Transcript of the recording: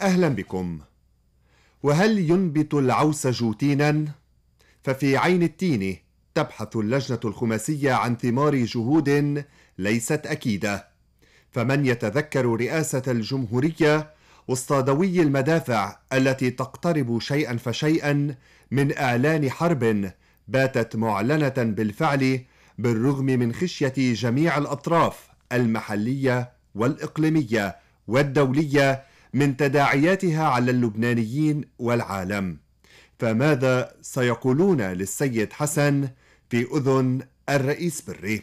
أهلا بكم وهل ينبت العوس جوتينا؟ ففي عين التين تبحث اللجنة الخماسية عن ثمار جهود ليست أكيدة فمن يتذكر رئاسة الجمهورية وسط المدافع التي تقترب شيئا فشيئا من إعلان حرب باتت معلنة بالفعل بالرغم من خشية جميع الأطراف المحلية والإقليمية والدولية من تداعياتها على اللبنانيين والعالم. فماذا سيقولون للسيد حسن في أذن الرئيس بري؟